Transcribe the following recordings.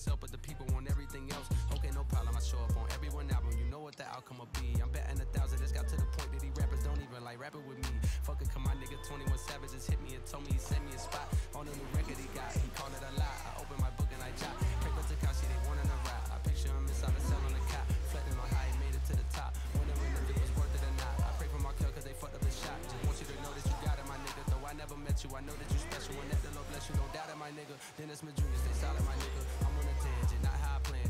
myself, but the people want everything else. Okay, no problem, I show up on everyone album. You know what the outcome will be. I'm betting a thousand. It's got to the point that these rappers don't even like rapping with me. Fuck it, come on, nigga. 21 Savage just hit me and told me he sent me a spot on the new record he got. He called it a lie. I open my book and I jot. Paper Tekashi, they want a rap. I picture him inside a cell on a cot, flattening on how he made it to the top. Wondering if it was worth it or not. I pray for my kill cause they fucked up the shot. Just want you to know that you got it, my nigga. Though I never met you, I know that you special. And that the Lord bless you, no doubt my nigga. My junior, stay solid, my nigga. I'm on a tangent, not how I planned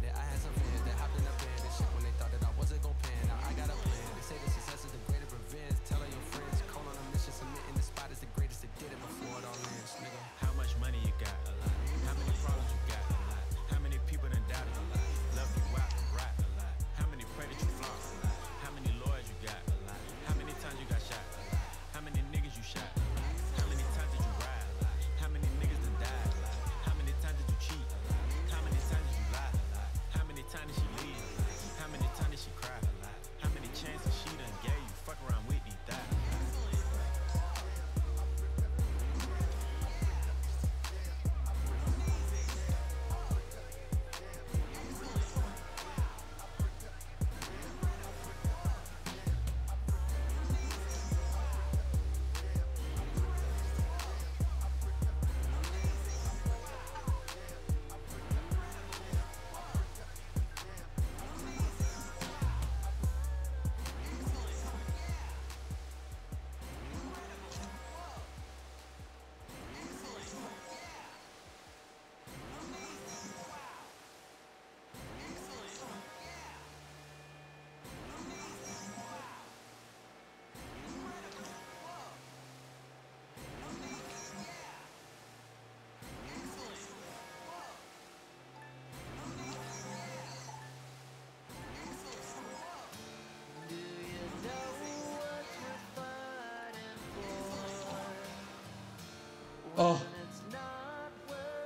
Oh.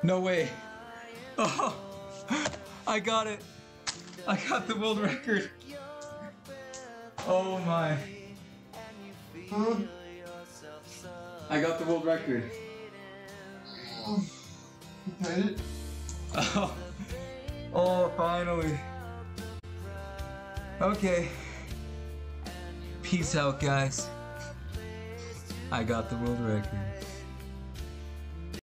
No way. Oh. I got it. I got the world record. Oh my. I got the world record. You made it? Oh. Oh, finally. Okay. Peace out, guys. I got the world record.